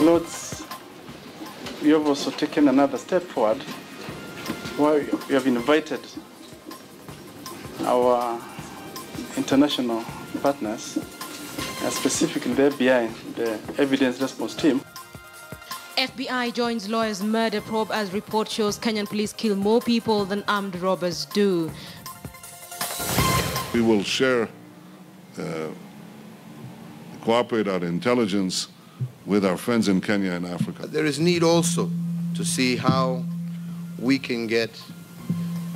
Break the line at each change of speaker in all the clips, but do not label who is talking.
Lords, we have also taken another step forward where we have invited our international partners, specifically the FBI, the Evidence Response Team.
FBI joins lawyers' murder probe as report shows Kenyan police kill more people than armed robbers do.
We will share, uh, cooperate our intelligence with our friends in Kenya and Africa.
There is need also to see how we can get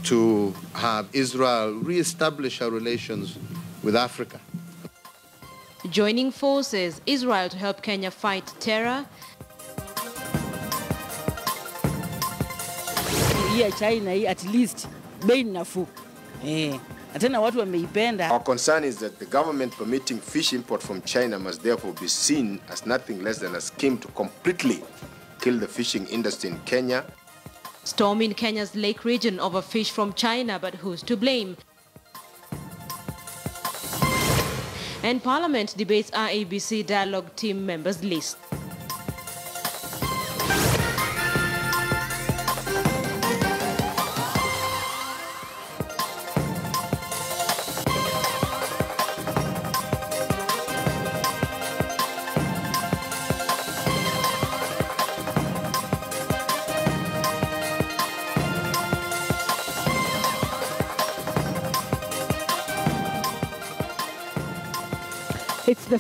to have Israel reestablish our relations with Africa.
Joining forces, Israel to help Kenya fight terror.
hii ya China at least bei ni nafuu eh, na tena watu wameipenda.
Our concern is that the government permitting fish import from China must therefore be seen as nothing less than a scheme to completely kill the fishing industry in Kenya.
Storm in Kenya's lake region over fish from China, but who's to blame? And Parliament debates IEBC dialogue team members list.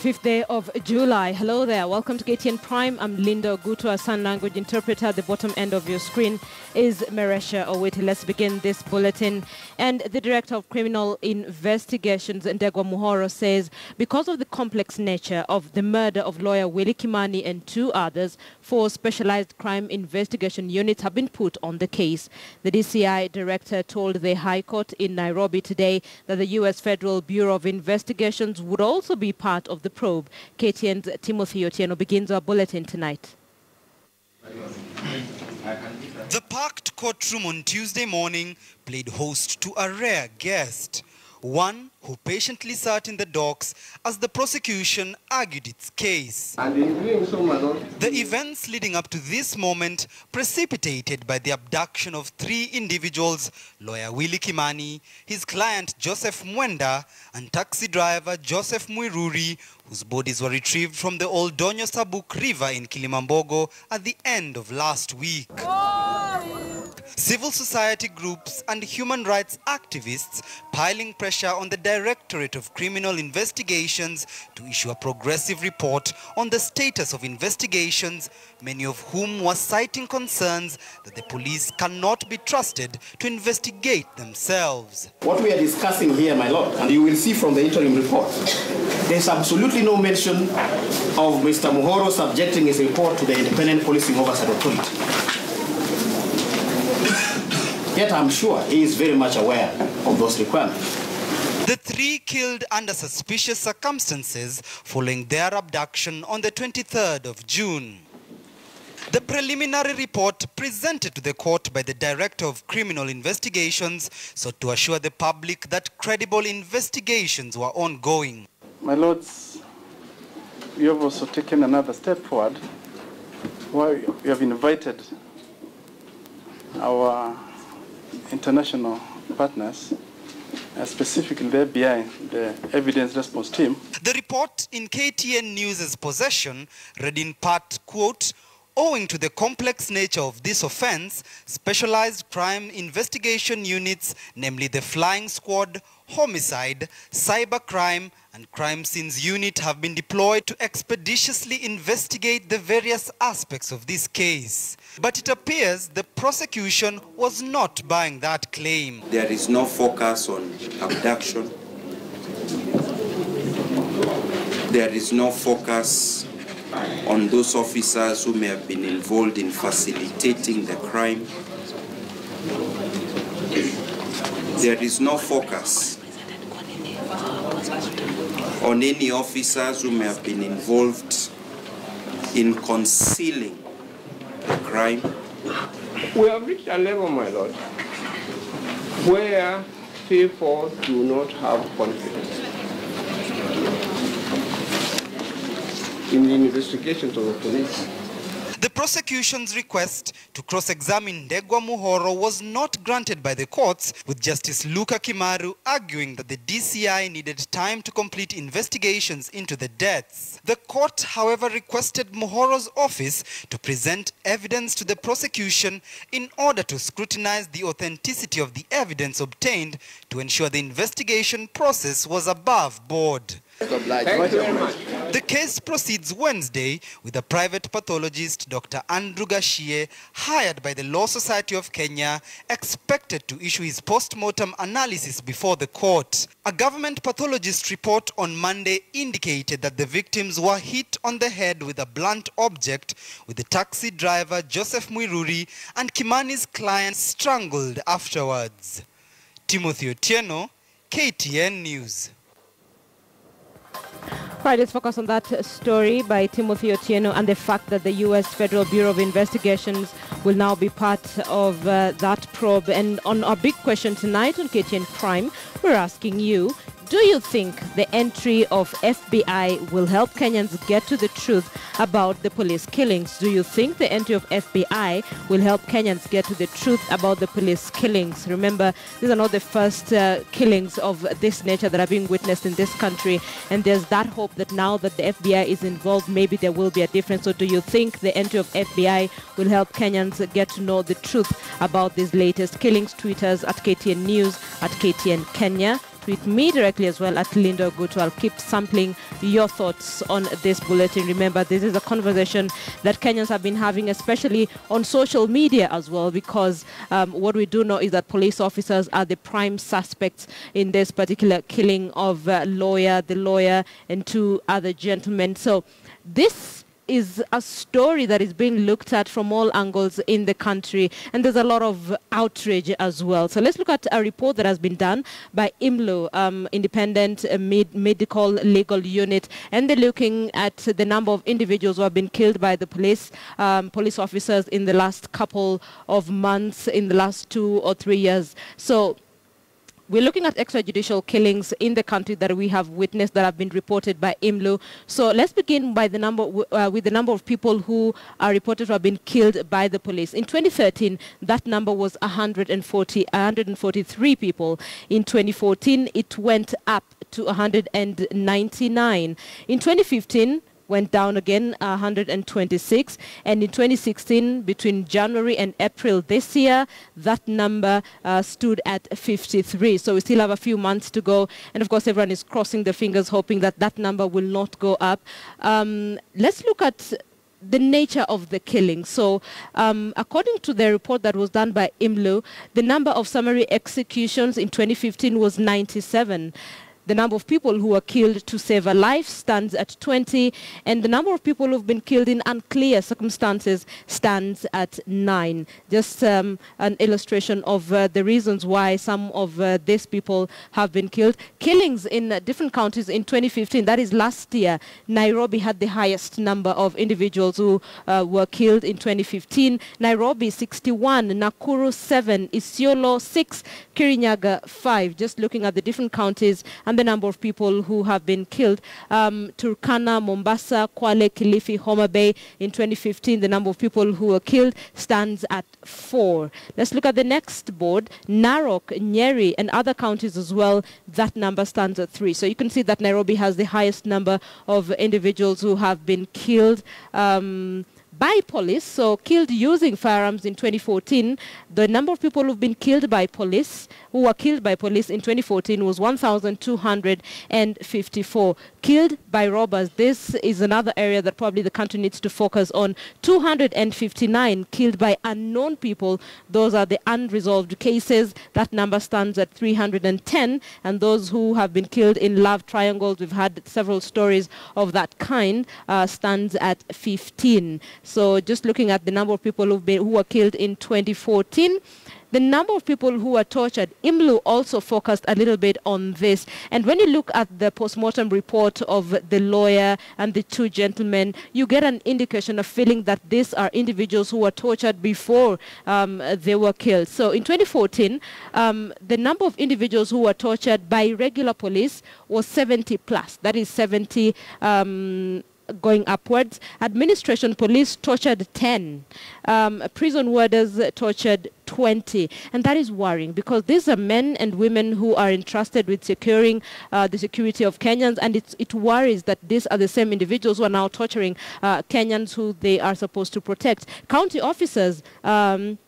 Fifth day of July. Hello there. Welcome to KTN Prime. I'm Linda Ogutu, a sign language interpreter. At The bottom end of your screen is Meresha Owiti. Let's begin this bulletin. And the Director of Criminal Investigations, Ndegwa Muhoro, says because of the complex nature of the murder of lawyer Willie Kimani and two others, four specialized crime investigation units have been put on the case. The DCI Director told the High Court in Nairobi today that the U.S. Federal Bureau of Investigations would also be part of the probe. KTN's Timothy Otieno begins our bulletin tonight.
The packed courtroom on Tuesday morning played host to a rare guest, one who patiently sat in the docks as the prosecution argued its case. The events leading up to this moment precipitated by the abduction of three individuals, lawyer Willie Kimani, his client Joseph Mwenda, and taxi driver Joseph Muiruri, whose bodies were retrieved from the Ol Donyo Sabuk River in Kilimambogo at the end of last week. Civil society groups and human rights activists piling pressure on the Directorate of Criminal Investigations to issue a progressive report on the status of investigations, many of whom were citing concerns that the police cannot be trusted to investigate themselves.
What we are discussing here, my lord, and you will see from the interim report, there's absolutely no mention of Mr. Muhoro subjecting his report to the Independent Policing Oversight Authority. Yet I'm sure he is very much aware of those requirements.
The three killed under suspicious circumstances following their abduction on the 23rd of June. The preliminary report presented to the court by the Director of Criminal Investigations sought to assure the public that credible investigations were ongoing.
My lords, we have also taken another step forward where we have invited our international partners, uh, specifically the FBI, the Evidence Response Team.
The report in KTN News' possession read in part, quote, Owing to the complex nature of this offense, specialized crime investigation units, namely the Flying Squad, Homicide, Cybercrime, and Crime Scenes Unit have been deployed to expeditiously investigate the various aspects of this case. But it appears the prosecution was not buying that claim.
There is no focus on abduction. There is no focus on those officers who may have been involved in facilitating the crime. There is no focus on any officers who may have been involved in concealing the crime.
We have reached a level, my lord, where people do not have confidence in the investigations of the police.
The prosecution's request to cross-examine Ndegwa Muhoro was not granted by the courts, with Justice Luka Kimaru arguing that the DCI needed time to complete investigations into the deaths. The court, however, requested Muhoro's office to present evidence to the prosecution in order to scrutinize the authenticity of the evidence obtained to ensure the investigation process was above board. The case proceeds Wednesday with a private pathologist, Dr. Andrew Gashie, hired by the Law Society of Kenya, expected to issue his post-mortem analysis before the court. A government pathologist report on Monday indicated that the victims were hit on the head with a blunt object, with the taxi driver Joseph Muiruri and Kimani's client strangled afterwards. Timothy Otieno, KTN News.
Right, let's focus on that story by Timothy Otieno and the fact that the U.S. Federal Bureau of Investigations will now be part of uh, that probe. And on our big question tonight on KTN Prime, we're asking you, do you think the entry of FBI will help Kenyans get to the truth about the police killings? Do you think the entry of FBI will help Kenyans get to the truth about the police killings? Remember, these are not the first uh, killings of this nature that are being witnessed in this country, and there's that hope that now that the FBI is involved, maybe there will be a difference. So, do you think the entry of FBI will help Kenyans get to know the truth about these latest killings? Tweet us at KTN News, at KTN Kenya tweet me directly as well at Linda Ogutu. I'll keep sampling your thoughts on this bulletin. Remember, this is a conversation that Kenyans have been having, especially on social media as well, because um, what we do know is that police officers are the prime suspects in this particular killing of uh, lawyer, the lawyer, and two other gentlemen. So this is a story that is being looked at from all angles in the country, and there's a lot of outrage as well. So let's look at a report that has been done by IMLU, um, Independent Med- Medical Legal Unit, and they're looking at the number of individuals who have been killed by the police, um, police officers in the last couple of months, in the last two or three years. So we're looking at extrajudicial killings in the country that we have witnessed that have been reported by IMLU. So let's begin by the number uh, with the number of people who are reported to have been killed by the police. In 2013, that number was 140, 143 people. In 2014, it went up to 199. In 2015, went down again 126 and in 2016 between January and April this year that number uh, stood at 53 so we still have a few months to go and of course everyone is crossing their fingers hoping that that number will not go up um, let's look at the nature of the killing. So, um, according to the report that was done by IMLU, the number of summary executions in 2015 was 97. The number of people who were killed to save a life stands at 20, and the number of people who've been killed in unclear circumstances stands at 9. Just um, an illustration of uh, the reasons why some of uh, these people have been killed. Killings in uh, different counties in 2015, that is last year, Nairobi had the highest number of individuals who uh, were killed in 2015. Nairobi 61, Nakuru 7, Isiolo 6, Kirinyaga 5. Just looking at the different counties and the number of people who have been killed. Um, Turkana, Mombasa, Kwale, Kilifi, Homa Bay. In 2015, the number of people who were killed stands at four. Let's look at the next board. Narok, Nyeri, and other counties as well. That number stands at three. So you can see that Nairobi has the highest number of individuals who have been killed. Um, by police, so killed using firearms in 2014. The number of people who've been killed by police, who were killed by police in 2014 was 1,254. Killed by robbers, this is another area that probably the country needs to focus on. 259 killed by unknown people. Those are the unresolved cases. That number stands at 310. And those who have been killed in love triangles, we've had several stories of that kind, uh, stands at 15. So just looking at the number of people been, who were killed in 2014, the number of people who were tortured, IMLU also focused a little bit on this. And when you look at the postmortem report of the lawyer and the two gentlemen, you get an indication of feeling that these are individuals who were tortured before um, they were killed. So in 2014, um, the number of individuals who were tortured by regular police was 70 plus. That is 70 um, going upwards. Administration police tortured 10. Um, prison warders tortured 20. And that is worrying because these are men and women who are entrusted with securing uh, the security of Kenyans. And it worries that these are the same individuals who are now torturing uh, Kenyans who they are supposed to protect. County officers. Um,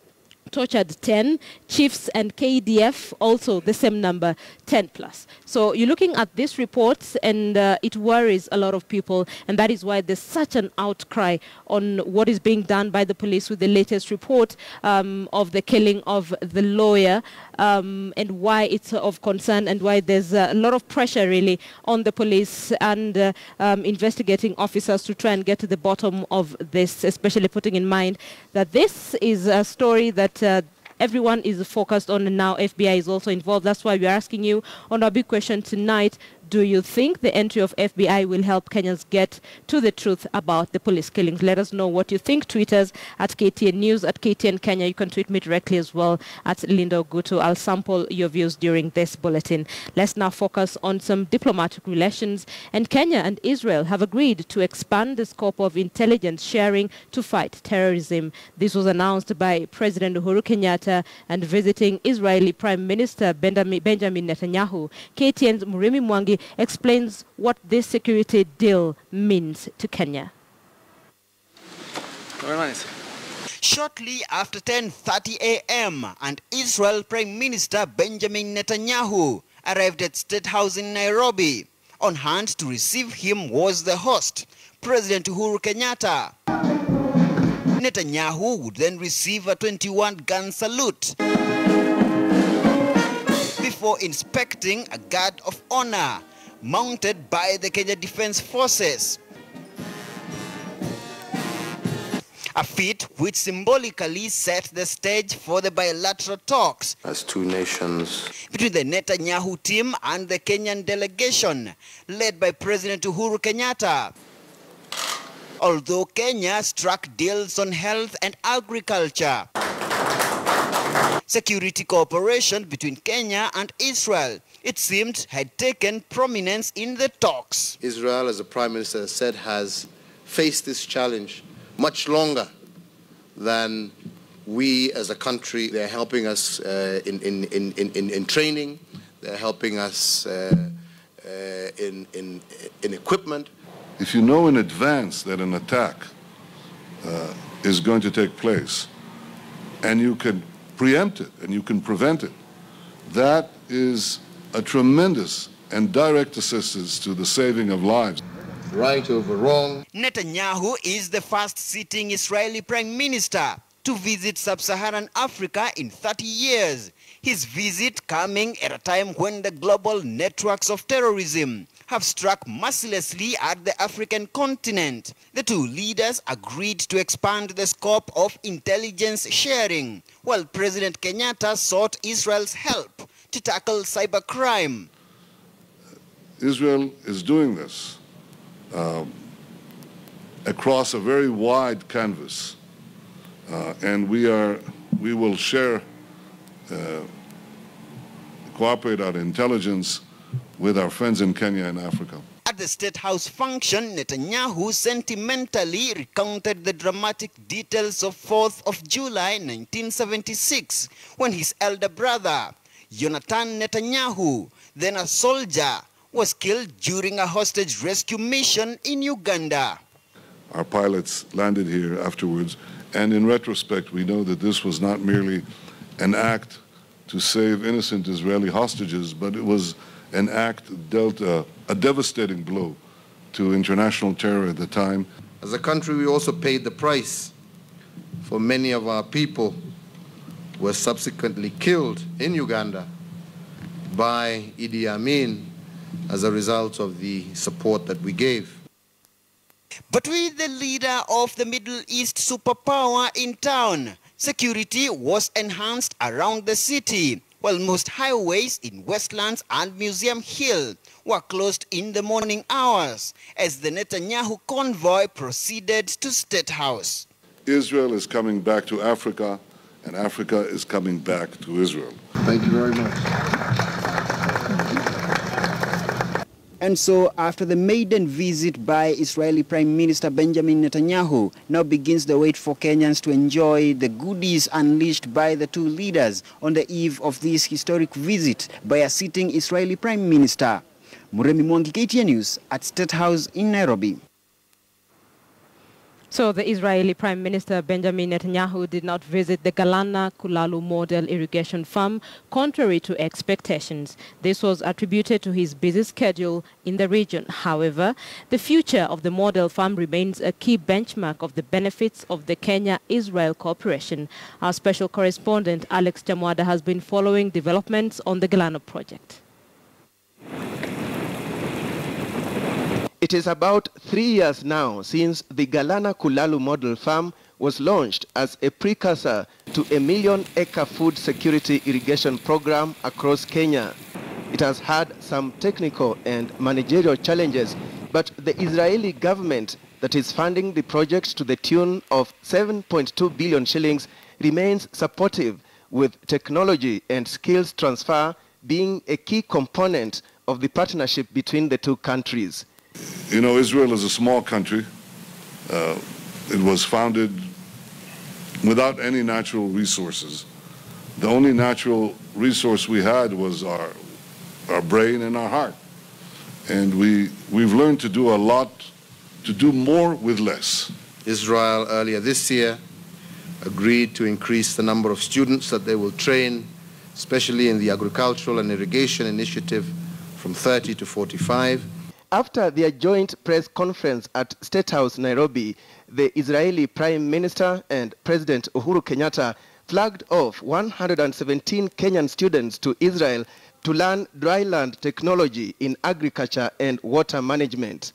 tortured 10, chiefs and KDF also the same number, 10 plus. So you're looking at these reports and uh, it worries a lot of people and that is why there's such an outcry on what is being done by the police with the latest report um, of the killing of the lawyer um, and why it's of concern and why there's a lot of pressure really on the police and uh, um, investigating officers to try and get to the bottom of this, especially putting in mind that this is a story that uh, everyone is focused on now FBI is also involved. That's why we're asking you on our big question tonight, do you think the entry of FBI will help Kenyans get to the truth about the police killings? Let us know what you think. Tweet us at KTN News, at KTN Kenya. You can tweet me directly as well at Linda Ogutu. I'll sample your views during this bulletin. Let's now focus on some diplomatic relations. And Kenya and Israel have agreed to expand the scope of intelligence sharing to fight terrorism. This was announced by President Uhuru Kenyatta and visiting Israeli Prime Minister Benjamin Netanyahu. KTN's Murimi Mwangi explains what this security deal means to Kenya.
Very nice.
Shortly after 10.30 a.m. and Israel Prime Minister Benjamin Netanyahu arrived at State House in Nairobi. On hand to receive him was the host, President Uhuru Kenyatta. Netanyahu would then receive a 21-gun salute before inspecting a guard of honor mounted by the Kenya Defense Forces. A feat which symbolically set the stage for the bilateral talks
as two nations
between the Netanyahu team and the Kenyan delegation led by President Uhuru Kenyatta. Although Kenya struck deals on health and agriculture, security cooperation between Kenya and Israel it seemed, had taken prominence in the talks.
Israel, as the Prime Minister said, has faced this challenge much longer than we as a country. They're helping us uh, in, in, in, in, in training, they're helping us uh, uh, in, in, in equipment.
If you know in advance that an attack uh, is going to take place, and you can preempt it and you can prevent it, that is a tremendous and direct assistance to the saving of lives.
Right over wrong.
Netanyahu is the first sitting Israeli prime minister to visit sub-Saharan Africa in 30 years. His visit coming at a time when the global networks of terrorism have struck mercilessly at the African continent. The two leaders agreed to expand the scope of intelligence sharing, while President Kenyatta sought Israel's help to tackle cybercrime.
Israel is doing this um, across a very wide canvas, uh, and we are we will share, uh, cooperate our intelligence with our friends in Kenya and Africa.
At the State House function, Netanyahu sentimentally recounted the dramatic details of 4th of July 1976, when his elder brother, Jonathan Netanyahu, then a soldier, was killed during a hostage rescue mission in Uganda.
Our pilots landed here afterwards, and in retrospect, we know that this was not merely an act to save innocent Israeli hostages, but it was an act that dealt a, a devastating blow to international terror at the time.
As a country, we also paid the price for many of our people were subsequently killed in Uganda by Idi Amin as a result of the support that we gave.
But with the leader of the Middle East superpower in town, security was enhanced around the city, while most highways in Westlands and Museum Hill were closed in the morning hours as the Netanyahu convoy proceeded to State House.
Israel is coming back to Africa and Africa is coming back to Israel.
Thank you very much.
And so, after the maiden visit by Israeli Prime Minister Benjamin Netanyahu, now begins the wait for Kenyans to enjoy the goodies unleashed by the two leaders on the eve of this historic visit by a sitting Israeli Prime Minister. Murimi Mwangi, KTN News, at State House in Nairobi.
So the Israeli Prime Minister Benjamin Netanyahu did not visit the Galana Kulalu model irrigation farm, contrary to expectations. This was attributed to his busy schedule in the region. However, the future of the model farm remains a key benchmark of the benefits of the Kenya-Israel cooperation. Our special correspondent Alex Chamwada has been following developments on the Galana project.
It is about three years now since the Galana Kulalu model farm was launched as a precursor to a million-acre food security irrigation program across Kenya. It has had some technical and managerial challenges, but the Israeli government that is funding the project to the tune of 7.2 billion shillings remains supportive with technology and skills transfer being a key component of the partnership between the two countries.
You know, Israel is a small country. Uh, it was founded without any natural resources. The only natural resource we had was our, our brain and our heart. And we, we've learned to do a lot, to do more with less.
Israel earlier this year agreed to increase the number of students that they will train, especially in the agricultural and irrigation initiative, from 30 to 45.
After their joint press conference at State House, Nairobi, the Israeli Prime Minister and President Uhuru Kenyatta flagged off 117 Kenyan students to Israel to learn dryland technology in agriculture and water management.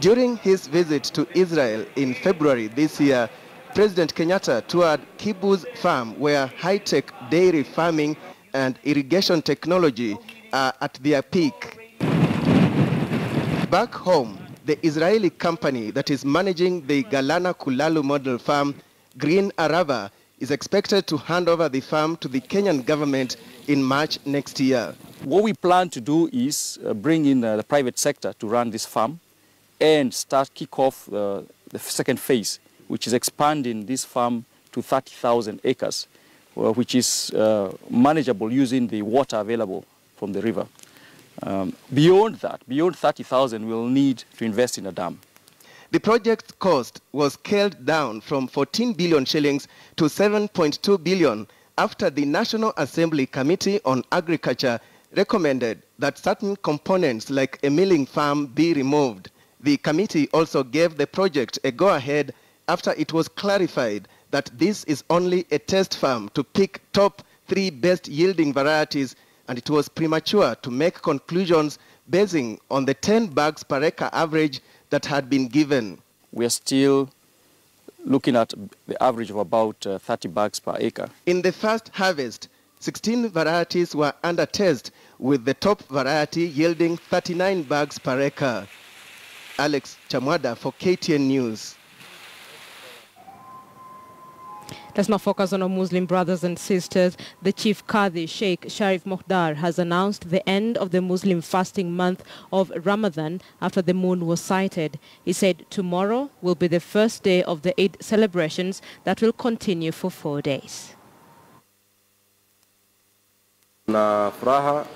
During his visit to Israel in February this year, President Kenyatta toured Kibbutz Farm where high-tech dairy farming and irrigation technology are at their peak. Back home, the Israeli company that is managing the Galana Kulalu model farm, Green Arava, is expected to hand over the farm to the Kenyan government in March next year.
What we plan to do is uh, bring in uh, the private sector to run this farm and start kick off uh, the second phase, which is expanding this farm to 30,000 acres, uh, which is uh, manageable using the water available from the river. Um, beyond that, beyond 30,000, we'll need to invest in a dam.
The project's cost was scaled down from 14 billion shillings to 7.2 billion after the National Assembly Committee on Agriculture recommended that certain components like a milling farm be removed. The committee also gave the project a go-ahead after it was clarified that this is only a test farm to pick top three best yielding varieties and it was premature to make conclusions basing on the 10 bags per acre average that had been given.
We are still looking at the average of about uh, 30 bags per acre.
In the first harvest, 16 varieties were under test, with the top variety yielding 39 bags per acre. Alex Chamwada for KTN News.
Let's now focus on our Muslim brothers and sisters. The Chief Qadi, Sheikh Sharif Mohdar, has announced the end of the Muslim fasting month of Ramadan after the moon was sighted. He said tomorrow will be the first day of the Eid celebrations that will continue for four days.
Na furaha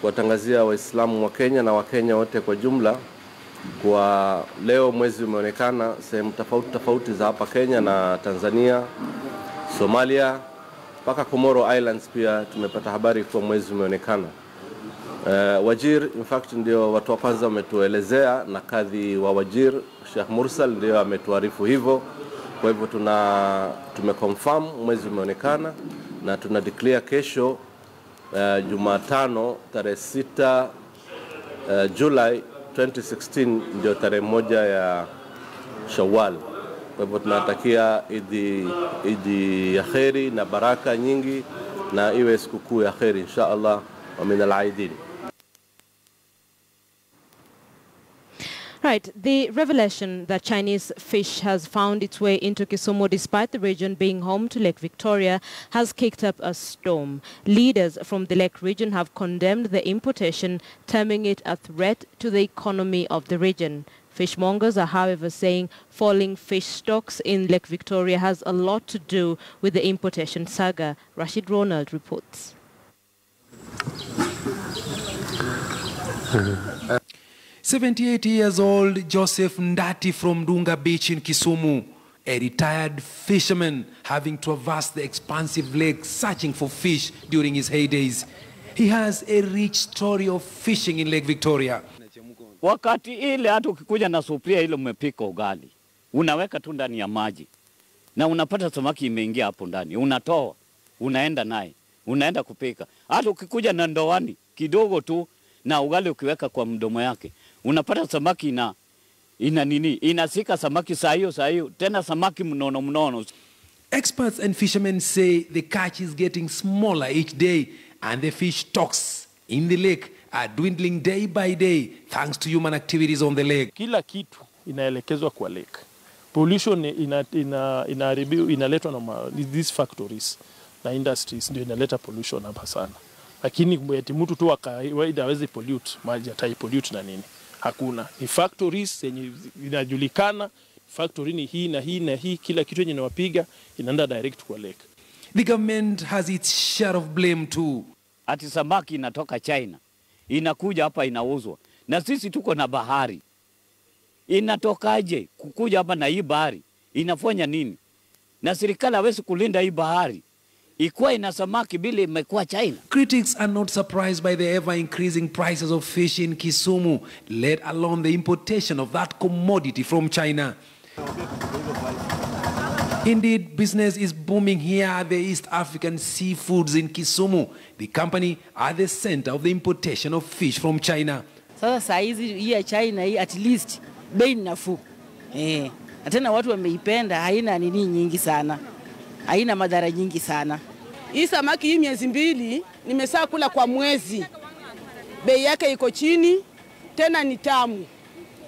kuwatangazia Waislamu wa Kenya na Wakenya wote kwa jumla kwa leo mwezi umeonekana sehemu tofauti tofauti za hapa Kenya na Tanzania, Somalia mpaka Comoro Islands pia tumepata habari kuwa mwezi umeonekana. Uh, Wajir in fact ndio watu wa kwanza wametuelezea na kadhi wa Wajir Sheikh Mursal ndio ametuarifu hivyo. Kwa hivyo tuna tumeconfirm mwezi umeonekana na tuna declare kesho uh, Jumatano tarehe 6 uh, Julai 2016 ndio tarehe moja ya Shawwal. Kwa hivyo tunatakia idi, idi ya kheri na baraka nyingi na iwe sikukuu ya kheri insha Allah wa min al-aidin.
Right. The revelation that Chinese fish has found its way into Kisumu despite the region being home to Lake Victoria has kicked up a storm. Leaders from the lake region have condemned the importation, terming it a threat to the economy of the region. Fishmongers are, however, saying falling fish stocks in Lake Victoria has a lot to do with the importation saga. Rashid Ronald reports.
Uh, 78 years old Joseph Ndati from Dunga Beach in Kisumu, a retired fisherman having traversed the expansive lake searching for fish during his heydays. He has a rich story of fishing in Lake Victoria.
Wakati ile hata ukikuja na supria ile umepika ugali, unaweka tu ndani ya maji na unapata samaki imeingia hapo ndani, unatoa unaenda naye unaenda kupika. Hata ukikuja na ndoani kidogo tu na ugali ukiweka kwa mdomo yake, unapata samaki ina ina nini, inasika samaki saa hiyo saa hiyo, tena samaki mnono mnono.
Experts and fishermen say the catch is getting smaller each day and the fish stocks in the lake are dwindling day by day thanks to human activities on the lake.
Kila kitu inaelekezwa kwa lake. Pollution ina, ina, inaharibiwa inaletwa na these factories na industries ndio inaleta pollution hapa sana, lakini eti mtu tu wa kawaida hawezi pollute maji atai pollute na nini? Hakuna, ni factories zenye zinajulikana, Factory ni hii na hii na hii, kila kitu yenye inawapiga inaenda direct kwa lake.
The government has its share of blame too.
Ati samaki inatoka China inakuja hapa inauzwa, na sisi tuko na bahari. Inatokaje kukuja hapa na hii bahari inafanya nini? Na serikali hawezi kulinda hii bahari ikuwa ina samaki bila imekuwa China.
Critics are not surprised by the ever increasing prices of fish in Kisumu, let alone the importation of that commodity from China. Indeed, business is booming here at the East African Seafoods in Kisumu, the company at the center of the importation of fish from China.
Sasa saa hizi hii ya China hii at least bei ni nafuu eh, tena watu wameipenda, haina nini nyingi sana, haina madhara nyingi sana.
Hii samaki hii miezi mbili nimesaa kula kwa mwezi, bei yake iko chini, tena ni tamu.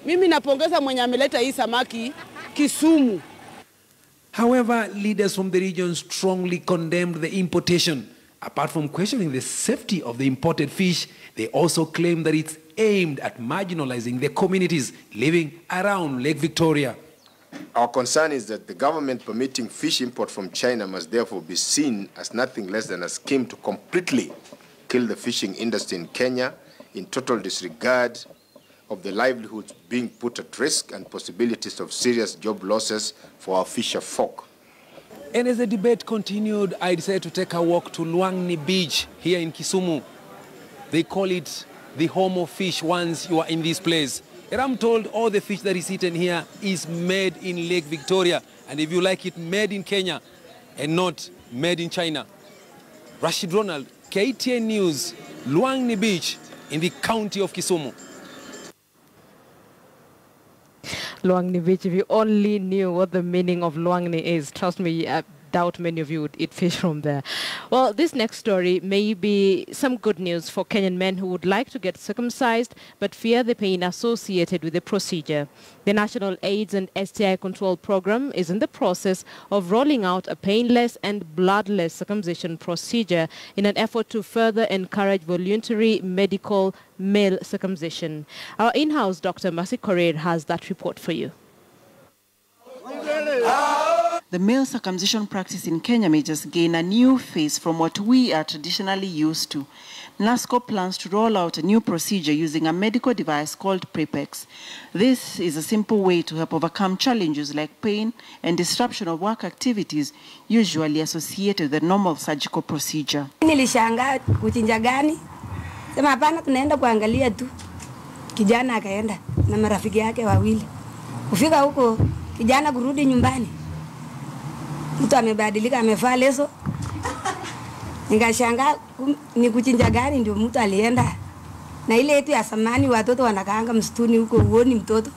Mimi napongeza mwenye ameleta hii samaki Kisumu.
However, leaders from the region strongly condemned the importation. Apart from questioning the safety of the imported fish, they also claim that it's aimed at marginalizing the communities living around Lake Victoria.
Our concern is that the government permitting fish import from China must therefore be seen as nothing less than a scheme to completely kill the fishing industry in Kenya in total disregard of the livelihoods being put at risk and possibilities of serious job losses for our fisher folk.
And as the debate continued, I decided to take a walk to Luangni Beach here in Kisumu. They call it the home of fish once you are in this place. I'm told all the fish that is eaten here is made in Lake Victoria. And if you like it, made in Kenya and not made in China. Rashid Ronald, KTN News, Luangni Beach in the county of Kisumu.
Luangni Beach, if you only knew what the meaning of Luangni is, trust me, doubt many of you would eat fish from there. Well, this next story may be some good news for Kenyan men who would like to get circumcised but fear the pain associated with the procedure. The National AIDS and STI Control Program is in the process of rolling out a painless and bloodless circumcision procedure in an effort to further encourage voluntary medical male circumcision. Our in-house Dr. Mercy Korir has that report for you.
Ah, The male circumcision practice in Kenya may just gain a new face from what we are traditionally used to. NASCO plans to roll out a new procedure using a medical device called Prepex. This is a simple way to help overcome challenges like pain and disruption of work activities usually associated with the normal surgical procedure.
Nilishangaa kuchinja gani, sema hapana, tunaenda kuangalia tu. Kijana akaenda na marafiki yake wawili, kufika huko kijana kurudi nyumbani mtu amebadilika, amevaa leso. Nikashangaa ni kuchinja gari ndio mtu alienda na ile yetu ya samani, watoto wanakaanga msituni huko, uoni mtoto.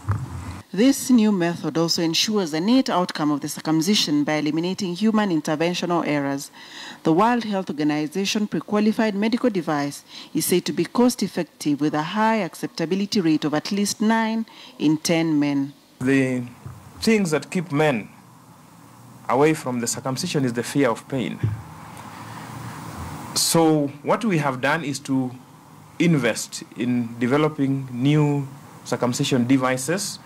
This new method also ensures a neat outcome of the circumcision by eliminating human interventional errors. The World Health Organization pre-qualified medical device is said to be cost-effective with a high acceptability rate of at least 9 in 10 men.
The things that keep men away from the circumcision is the fear of pain. So what we have done is to invest in developing new circumcision devices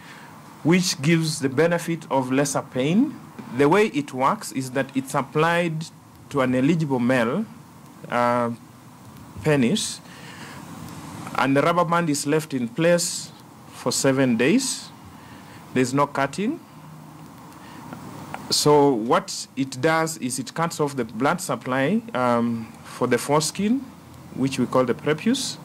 which gives the benefit of lesser pain. The way it works is that it's applied to an eligible male uh, penis and the rubber band is left in place for seven days. There's no cutting. So what it does is it cuts off the blood supply um, for the foreskin, which we call the prepuce,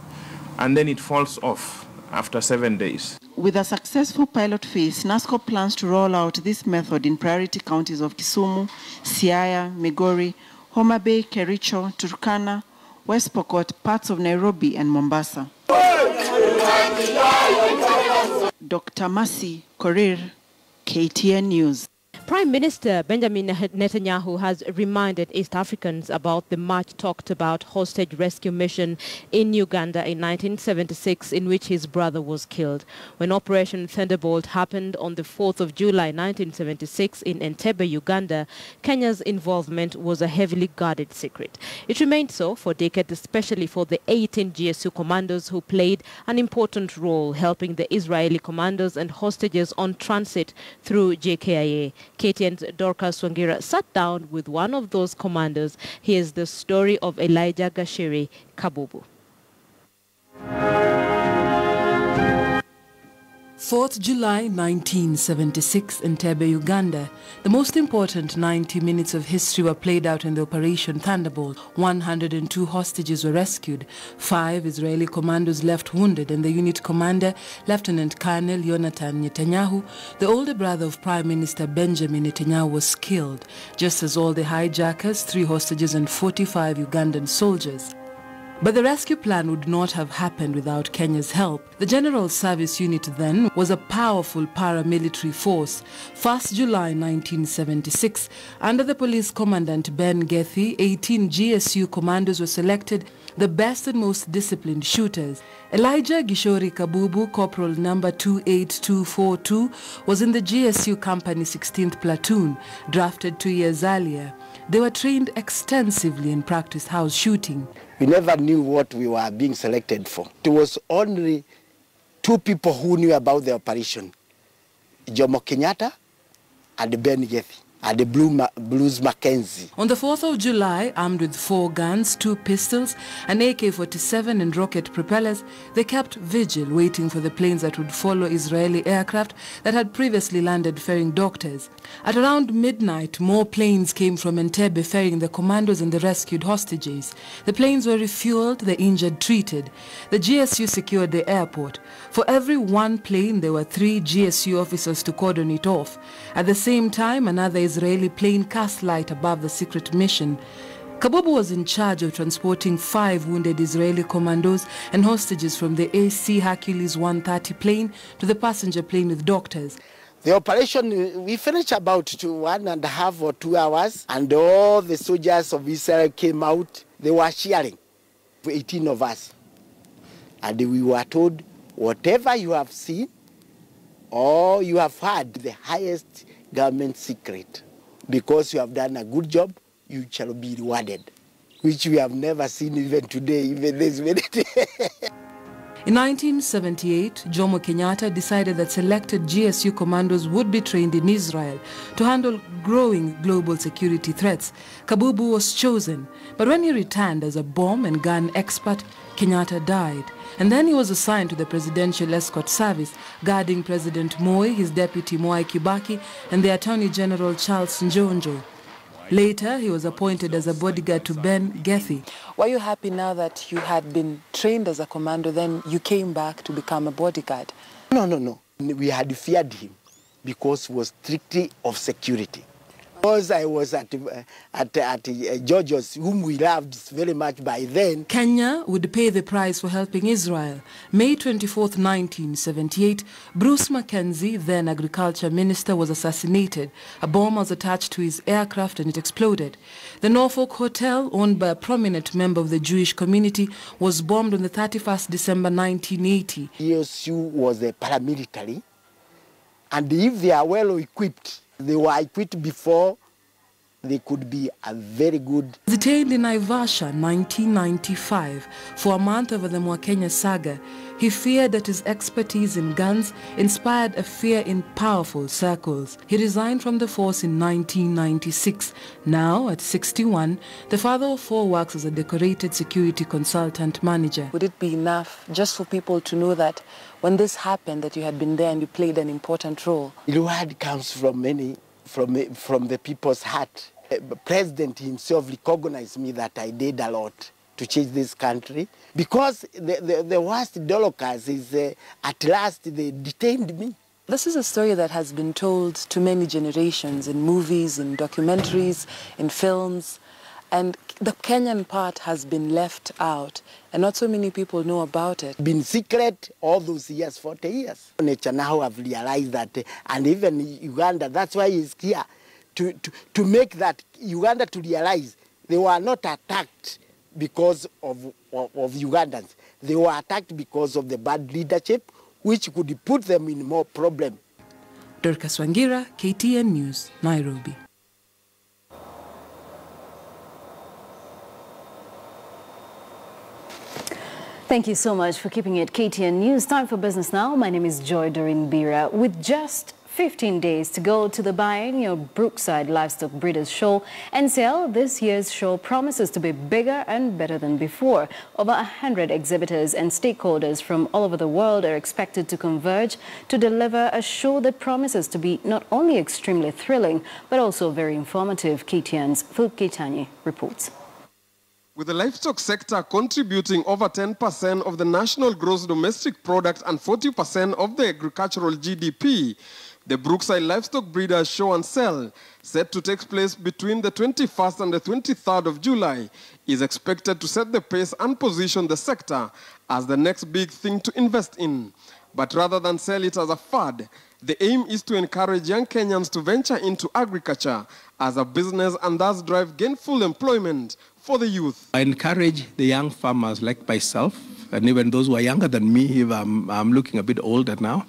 and then it falls off after seven days.
With a successful pilot phase, NASCOP plans to roll out this method in priority counties of Kisumu, Siaya, Migori, Homa Bay, Kericho, Turkana, West Pokot, parts of Nairobi, and Mombasa. Dr. Mercy Korir, KTN News.
Prime Minister Benjamin Netanyahu has reminded East Africans about the much talked about hostage rescue mission in Uganda in 1976 in which his brother was killed. When Operation Thunderbolt happened on the 4th of July 1976 in Entebbe, Uganda, Kenya's involvement was a heavily guarded secret. It remained so for decades, especially for the 18 GSU commandos who played an important role helping the Israeli commandos and hostages on transit through JKIA. KTN's Dorcas Swangira sat down with one of those commanders. Here's the story of Elijah Gashiri Kabubu.
4th July 1976 Entebbe, Uganda. The most important 90 minutes of history were played out in the Operation Thunderbolt. 102 hostages were rescued. Five Israeli commandos left wounded and the unit commander, Lieutenant Colonel Yonatan Netanyahu, the older brother of Prime Minister Benjamin Netanyahu, was killed, just as all the hijackers, three hostages and 45 Ugandan soldiers. But the rescue plan would not have happened without Kenya's help. The General Service Unit then was a powerful paramilitary force. 1st July 1976, under the police commandant Ben Gethi, 18 GSU commandos were selected the best and most disciplined shooters. Elijah Gishori Kabubu, Corporal number 28242, was in the GSU Company 16th Platoon, drafted two years earlier. They were trained extensively and practiced house shooting.
We never knew what we were being selected for. It was only two people who knew about the operation, Jomo Kenyatta and Ben Gethi and the Blue Ma Bruce Mackenzie.
On the 4th of July, armed with four guns, two pistols, an AK-47 and rocket propellers, they kept vigil waiting for the planes that would follow Israeli aircraft that had previously landed ferrying doctors. At around midnight, more planes came from Entebbe ferrying the commandos and the rescued hostages. The planes were refueled, the injured treated. The GSU secured the airport. For every one plane, there were three GSU officers to cordon it off. At the same time, another Israeli plane cast light above the secret mission. Kabubu was in charge of transporting five wounded Israeli commandos and hostages from the AC Hercules 130 plane to the passenger plane with doctors.
The operation, uh, we finished about two, one and a half or two hours, and all the soldiers of Israel came out. They were cheering, 18 of us. And we were told, whatever you have seen or you have heard, the highest government secret. Because you have done a good job, you shall be rewarded, which we have never seen even today, even this minute.
In 1978, Jomo Kenyatta decided that selected GSU commandos would be trained in Israel to handle growing global security threats. Kabubu was chosen, but when he returned as a bomb and gun expert, Kenyatta died. And then he was assigned to the Presidential Escort Service, guarding President Moi, his deputy Mwai Kibaki, and the Attorney General Charles Njonjo. Later, he was appointed as a bodyguard to Ben Gethy.
Were you happy now that you had been trained as a commando, then you came back to become a bodyguard?
No, no, no. We had feared him because he was strictly of security. Because I was at, uh, at, at uh, Georgios, whom we loved very much by then.
Kenya would pay the price for helping Israel. May 24, 1978, Bruce Mackenzie, then agriculture minister, was assassinated. A bomb was attached to his aircraft and it exploded. The Norfolk Hotel, owned by a prominent member of the Jewish community, was bombed on the 31st December 1980.
GSU was a paramilitary, and if they are well equipped, they were equipped before they could be a very good.
Detained in Naivasha 1995 for a month over the Mwakenya saga, he feared that his expertise in guns inspired a fear in powerful circles. He resigned from the force in 1996. Now, at 61, the father of four works as a decorated security consultant manager.
Would it be enough just for people to know that when this happened, that you had been there and you played an important role?
The word comes from many, from, from the people's heart. The president himself recognized me that I did a lot to change this country because the, the, the worst Dolokas is uh, at last they detained me.
This is a story that has been told to many generations in movies, in documentaries, in films, and the Kenyan part has been left out, and not so many people know about it.
Been secret all those years, 40 years. Nature now have realized that, and even Uganda, that's why he's here, to, to, to make that Uganda to realize they were not attacked because of, of, of Ugandans. They were attacked because of the bad leadership, which could put them in more problem.
Dorcas Wangira, KTN News, Nairobi.
Thank you so much for keeping it KTN News. Time for business now. My name is Joy Doreen Biira. With just 15 days to go to the biennial Brookside Livestock Breeders Show and this year's show promises to be bigger and better than before. Over 100 exhibitors and stakeholders from all over the world are expected to converge to deliver a show that promises to be not only extremely thrilling, but also very informative. KTN's Philip Keitany reports.
With the livestock sector contributing over 10% of the national gross domestic product and 40% of the agricultural GDP, the Brookside Livestock Breeders Show and Sale, set to take place between the 21st and the 23rd of July, is expected to set the pace and position the sector as the next big thing to invest in. But rather than sell it as a fad, the aim is to encourage young Kenyans to venture into agriculture as a business and thus drive gainful employment for the youth.
I encourage the young farmers like myself, and even those who are younger than me, if I'm, I'm looking a bit older now,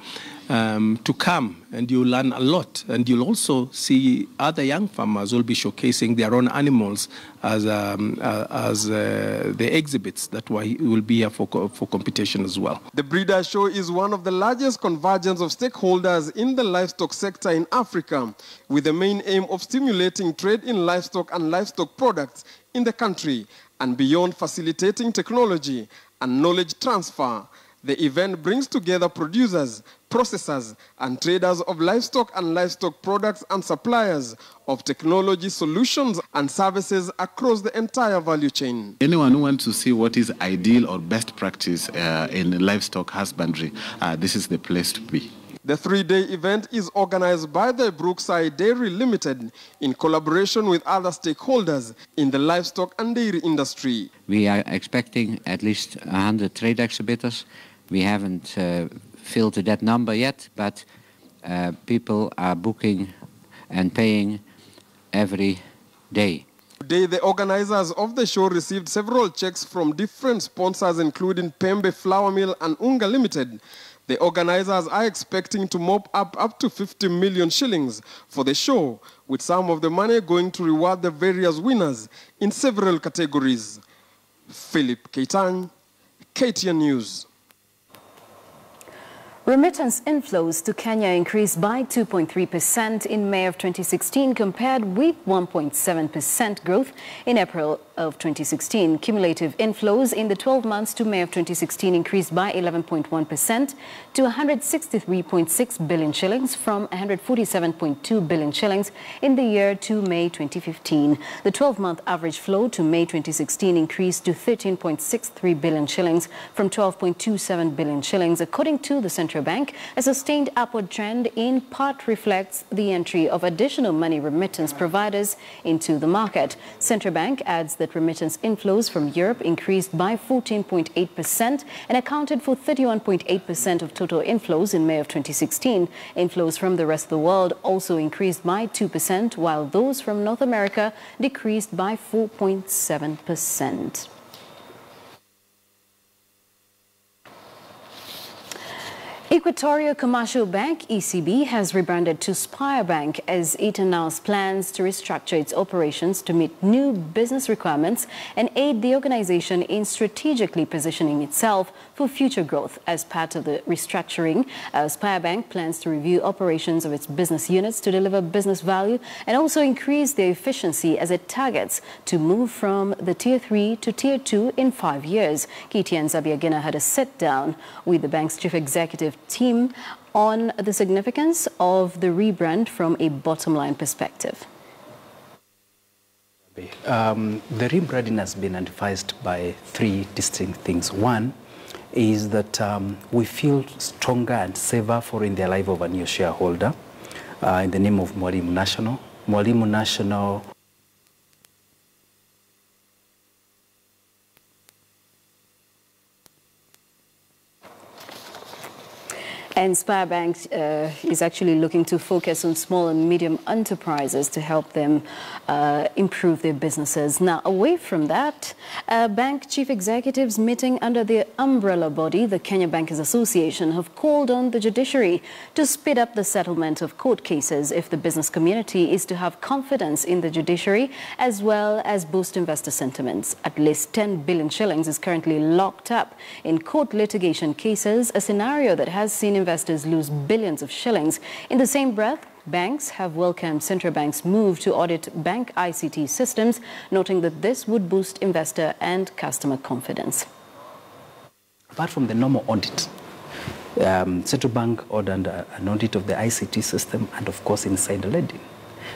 um, to come and you'll learn a lot. And you'll also see other young farmers will be showcasing their own animals as, um, uh, as uh, the exhibits that will be here for, for competition as well.
The Breeder Show is one of the largest convergence of stakeholders in the livestock sector in Africa, with the main aim of stimulating trade in livestock and livestock products in the country and beyond facilitating technology and knowledge transfer. The event brings together producers, processors, and traders of livestock and livestock products and suppliers of technology solutions and services across the entire value chain.
Anyone who wants to see what is ideal or best practice uh, in livestock husbandry, uh, this is the place to be.
The three-day event is organized by the Brookside Dairy Limited in collaboration with other stakeholders in the livestock and dairy industry.
We are expecting at least 100 trade exhibitors. We haven't uh, filled to that number yet, but uh, people are booking and paying every day.
Today, the organizers of the show received several checks from different sponsors, including Pembe Flour Mill and Unga Limited. The organizers are expecting to mop up up to 50 million shillings for the show, with some of the money going to reward the various winners in several categories. Philip Keitany, KTN News.
Remittance inflows to Kenya increased by 2.3% in May of 2016 compared with 1.7% growth in April of 2016. Cumulative inflows in the 12 months to May of 2016 increased by 11.1% to 163.6 billion shillings from 147.2 billion shillings in the year to May 2015. The 12-month average flow to May 2016 increased to 13.63 billion shillings from 12.27 billion shillings according to the Central Central Bank, a sustained upward trend in part reflects the entry of additional money remittance providers into the market. Central Bank adds that remittance inflows from Europe increased by 14.8% and accounted for 31.8% of total inflows in May of 2016. Inflows from the rest of the world also increased by 2%, while those from North America decreased by 4.7%. Equatorial Commercial Bank, ECB, has rebranded to Spire Bank as it announced plans to restructure its operations to meet new business requirements and aid the organization in strategically positioning itself for future growth. As part of the restructuring, uh, Spire Bank plans to review operations of its business units to deliver business value and also increase their efficiency as it targets to move from the Tier 3 to Tier 2 in five years. KTN Zabiagina had a sit-down with the bank's chief executive team on the significance of the rebrand from a bottom line perspective.
Um, the rebranding has been advised by three distinct things. One is that um, we feel stronger and safer for in the life of a new shareholder uh, in the name of Mwalimu National. Mwalimu National
And Spire Bank uh, is actually looking to focus on small and medium enterprises to help them uh, improve their businesses. Now, away from that, uh, bank chief executives meeting under the umbrella body, the Kenya Bankers Association, have called on the judiciary to speed up the settlement of court cases if the business community is to have confidence in the judiciary as well as boost investor sentiments. At least 10 billion shillings is currently locked up in court litigation cases, a scenario that has seen investors lose billions of shillings. In the same breath, banks have welcomed central bank's move to audit bank ICT systems, noting that this would boost investor and customer confidence.
Apart from the normal audit, um, central bank ordered an audit of the ICT system and of course inside lending.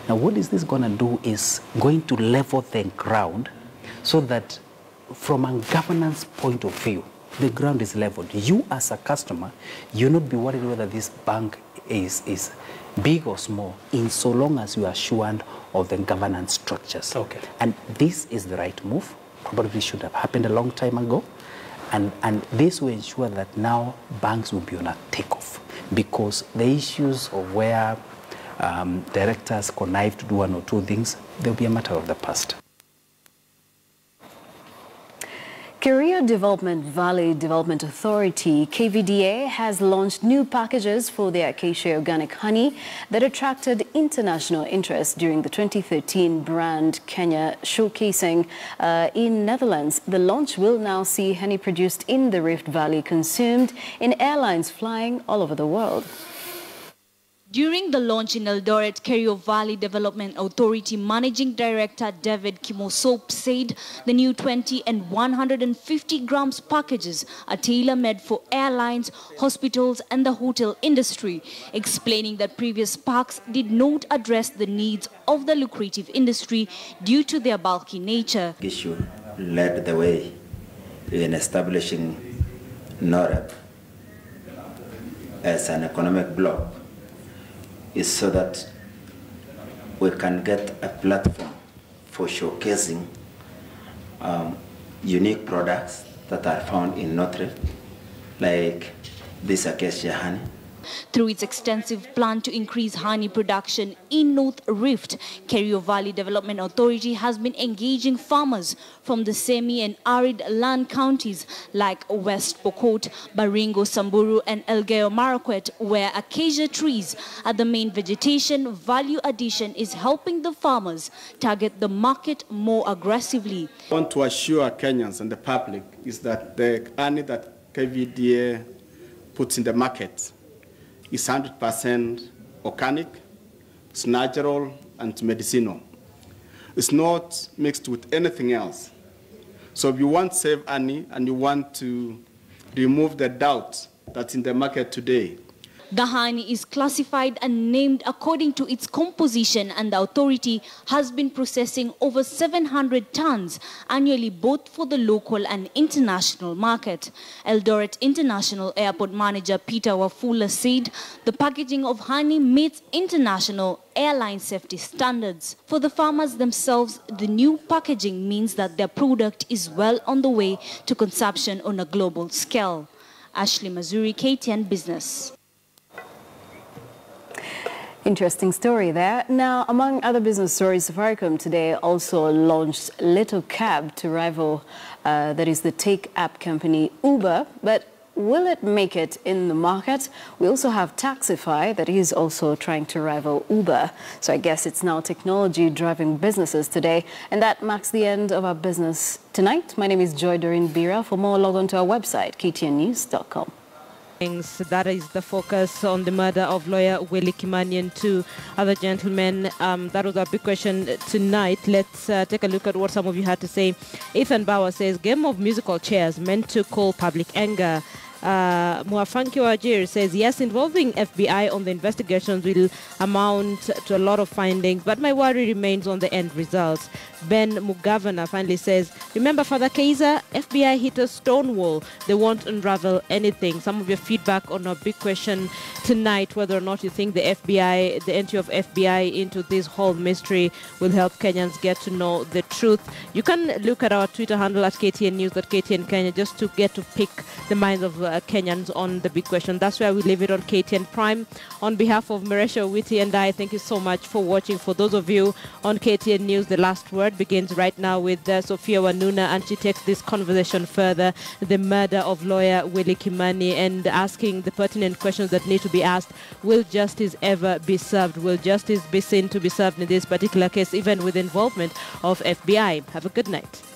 Now what is this going to do is going to level the ground so that from a governance point of view, the ground is leveled. You as a customer, you'll not be worried whether this bank is, is big or small, in so long as you are assured of the governance structures. Okay. And this is the right move. Probably should have happened a long time ago. And, and this will ensure that now banks will be on a takeoff because the issues of where um, directors connive to do one or two things, they'll be a matter of the past.
Kerio Development Valley Development Authority, KVDA, has launched new packages for their Acacia organic honey that attracted international interest during the 2013 brand Kenya showcasing uh, in Netherlands. The launch will now see honey produced in the Rift Valley consumed in airlines flying all over the world.
During the launch in Eldoret, Kerio Valley Development Authority Managing Director David Kimosop said the new 20 and 150 grams packages are tailor-made for airlines, hospitals and the hotel industry, explaining that previous packs did not address the needs of the lucrative industry due to their bulky nature.
Issue led the way in establishing NOREB as an economic bloc is so that we can get a platform for showcasing um, unique products that are found in Notre, like this acacia honey.
Through its extensive plan to increase honey production in North Rift, Kerio Valley Development Authority has been engaging farmers from the semi and arid land counties like West Pokot, Baringo, Samburu and Elgeyo Marakwet, where acacia trees are the main vegetation. Value addition is helping the farmers target the market more aggressively.
I want to assure Kenyans and the public is that the honey that KVDA puts in the market is 100% organic, it's natural, and medicinal. It's not mixed with anything else. So if you want to save honey and you want to remove the doubt that's in the market today,
The honey is classified and named according to its composition and the authority has been processing over 700 tons annually both for the local and international market. Eldoret International Airport Manager Peter Wafula said the packaging of honey meets international airline safety standards. For the farmers themselves, the new packaging means that their product is well on the way to consumption on a global scale. Ashley Mazuri, KTN Business.
Interesting story there. Now, among other business stories, Safaricom today also launched Little Cab to rival, uh, that is the take app company Uber. But will it make it in the market? We also have Taxify that is also trying to rival Uber. So I guess it's now technology driving businesses today. And that marks the end of our business tonight. My name is Joy Doreen Biira. For more, log on to our website, ktnnews.com.
That is the focus on the murder of lawyer Willie Kimani and two other gentlemen. Um, that was our big question tonight. Let's uh, take a look at what some of you had to say. Ethan Bauer says, game of musical chairs meant to call public anger. Uh, Muafanki Wajir says, yes, involving FBI on the investigations will amount to a lot of findings, but my worry remains on the end results. Ben Mugavana finally says, remember Father Kaiser, FBI hit a stone wall. They won't unravel anything. Some of your feedback on our big question tonight, whether or not you think the FBI, the entry of FBI into this whole mystery will help Kenyans get to know the truth. You can look at our Twitter handle at KTN News, KTN Kenya, just to get to pick the minds of uh, Kenyans on the big question. That's where we leave it on KTN Prime. On behalf of Maresha Witty and I, thank you so much for watching. For those of you on KTN News, the last word begins right now with uh, Sophia Wanuna, and she takes this conversation further. The murder of lawyer Willie Kimani and asking the pertinent questions that need to be asked. Will justice ever be served? Will justice be seen to be served in this particular case, even with involvement of FBI? Have a good night.